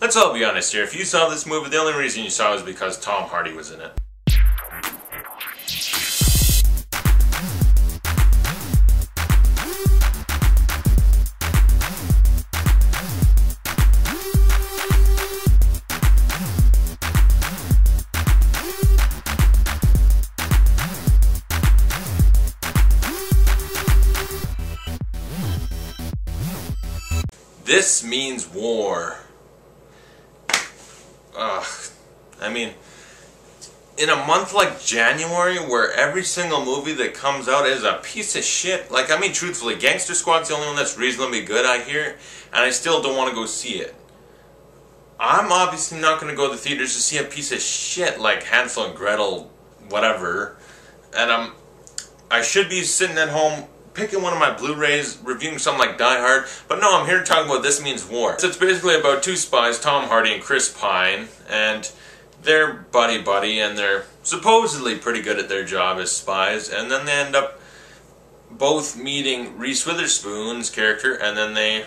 Let's all be honest here. If you saw this movie, the only reason you saw it was because Tom Hardy was in it. This means war. Ugh. I mean, in a month like January, where every single movie that comes out is a piece of shit. Like, I mean, truthfully, Gangster Squad's the only one that's reasonably good, I hear, and I still don't want to go see it. I'm obviously not going to go to the theaters to see a piece of shit like Hansel and Gretel, whatever. And I'm, I should be sitting at home picking one of my Blu-rays, reviewing something like Die Hard, but no, I'm here to talk about This Means War. So it's basically about two spies, Tom Hardy and Chris Pine, and they're buddy-buddy, and they're supposedly pretty good at their job as spies, and then they end up both meeting Reese Witherspoon's character, and then they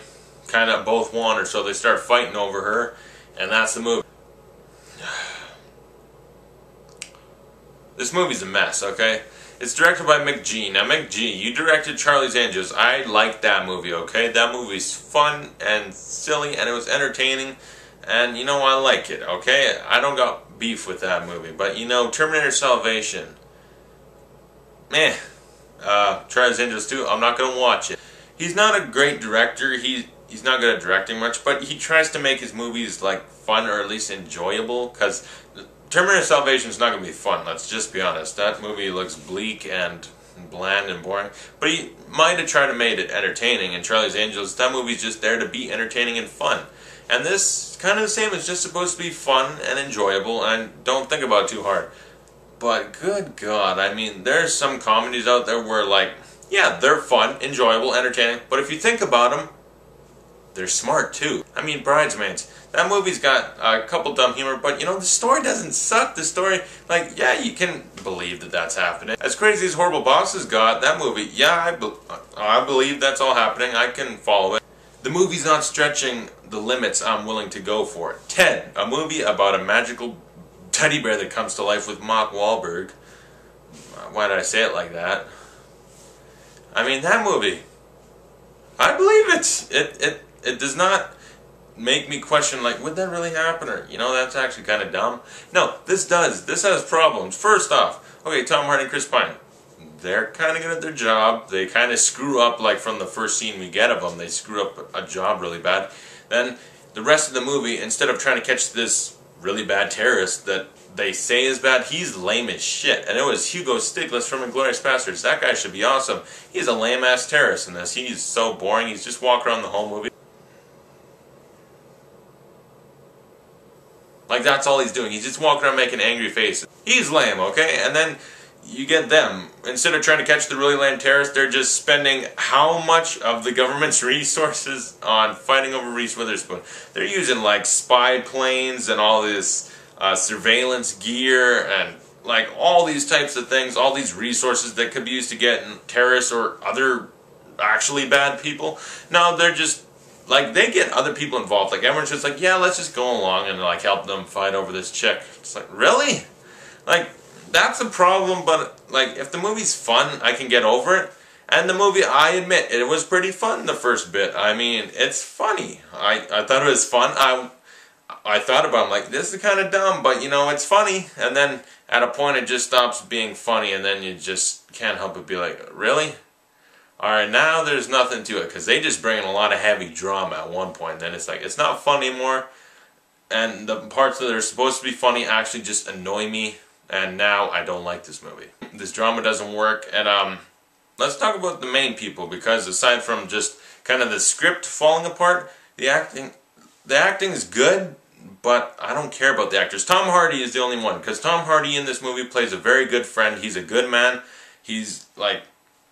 kind of both want her, so they start fighting over her, and that's the movie. This movie's a mess, okay? It's directed by McG. Now, McG, you directed Charlie's Angels. I like that movie, okay? That movie's fun and silly, and it was entertaining, and, you know, I like it, okay? I don't got beef with that movie, but, you know, Terminator Salvation, meh. Uh, Charlie's Angels 2, I'm not to watch it. He's not a great director. He, he's not good at directing much, but he tries to make his movies, like, fun or at least enjoyable, because Terminator Salvation is not going to be fun, let's just be honest. That movie looks bleak and bland and boring. But he might have tried to make it entertaining. In Charlie's Angels, that movie's just there to be entertaining and fun. And this, kind of the same, it's just supposed to be fun and enjoyable and don't think about it too hard. But good God, I mean, there's some comedies out there where, like, yeah, they're fun, enjoyable, entertaining, but if you think about them, they're smart too. I mean, Bridesmaids. That movie's got a couple dumb humor, but you know, the story doesn't suck. The story, like, yeah, you can believe that that's happening. As crazy as Horrible Bosses got, that movie, yeah, I, be I believe that's all happening. I can follow it. The movie's not stretching the limits I'm willing to go for. Ted, a movie about a magical teddy bear that comes to life with Mark Wahlberg. Why did I say it like that? I mean, that movie. I believe it. It it it does not make me question like would that really happen or you know that's actually kind of dumb. No this does. This has problems. First off okay tom hardy and chris pine they're kind of good at their job. They kind of screw up like from the first scene we get of them. They screw up a job really bad. Then the rest of the movie instead of trying to catch this really bad terrorist that they say is bad he's lame as shit. And it was hugo stiglitz from inglourious basterds that guy should be awesome. He's a lame ass terrorist in this. He's so boring. He's just walking around the whole movie Like that's all he's doing. He's just walking around making angry faces. He's lame, okay? And then you get them. Instead of trying to catch the really lame terrorists, they're just spending how much of the government's resources on fighting over Reese Witherspoon? They're using like spy planes and all this uh, surveillance gear and like all these types of things, all these resources that could be used to get terrorists or other actually bad people. No, they're just like they get other people involved. Like everyone's just like, yeah, let's just go along and like help them fight over this chick. It's like really, like that's a problem. But like if the movie's fun, I can get over it. And the movie, I admit, it was pretty fun the first bit. I mean, it's funny. I, I thought it was fun. I I thought about it, I'm like, this is kind of dumb, but you know, it's funny. And then at a point, it just stops being funny, and then you just can't help but be like, really? Alright, now there's nothing to it because they just bring in a lot of heavy drama at one point. Then it's like, it's not fun anymore. And the parts that are supposed to be funny actually just annoy me. And now I don't like this movie. This drama doesn't work. And um, let's talk about the main people because aside from just kind of the script falling apart, the acting, the acting is good, but I don't care about the actors. Tom Hardy is the only one because Tom Hardy in this movie plays a very good friend. He's a good man. He's like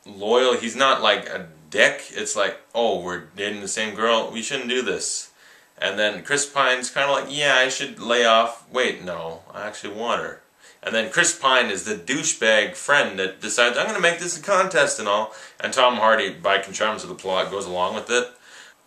loyal. He's not like a dick. It's like, oh, we're dating the same girl. We shouldn't do this. And then Chris Pine's kind of like, yeah, I should lay off. Wait, no, I actually want her. And then Chris Pine is the douchebag friend that decides, I'm going to make this a contest and all. And Tom Hardy, by contrivance of the plot, goes along with it.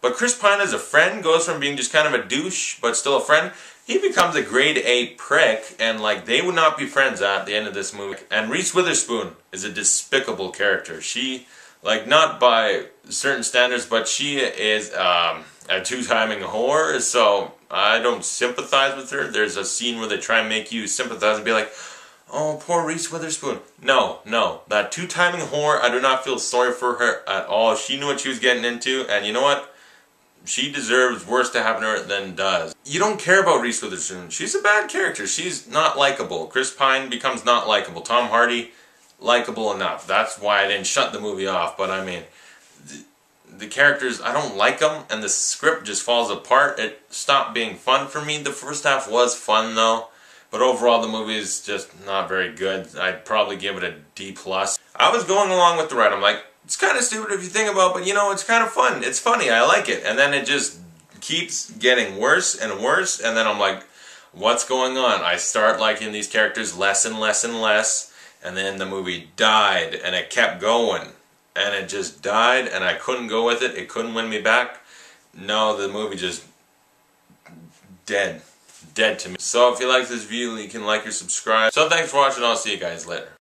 But Chris Pine as a friend goes from being just kind of a douche, but still a friend. He becomes a grade A prick, and like they would not be friends at the end of this movie. And Reese Witherspoon is a despicable character. She, like, not by certain standards, but she is um, a two-timing whore. So I don't sympathize with her. There's a scene where they try and make you sympathize and be like, Oh, poor Reese Witherspoon. No, no. That two timing whore, I do not feel sorry for her at all. She knew what she was getting into, and you know what? She deserves worse to happen to her than does. You don't care about Reese Witherspoon. She's a bad character. She's not likable. Chris Pine becomes not likable. Tom Hardy, likable enough. That's why I didn't shut the movie off. But I mean, the, the characters, I don't like them, and the script just falls apart. It stopped being fun for me. The first half was fun, though. But overall, the movie is just not very good. I'd probably give it a D+. plus. I was going along with the ride. I'm like, it's kind of stupid if you think about it, but you know, it's kind of fun. It's funny. I like it. And then it just keeps getting worse and worse. And then I'm like, what's going on? I start liking these characters less and less and less. And then the movie died and it kept going. And it just died and I couldn't go with it. It couldn't win me back. No, the movie just dead dead to me. So if you like this video, you can like or subscribe. So thanks for watching. I'll see you guys later.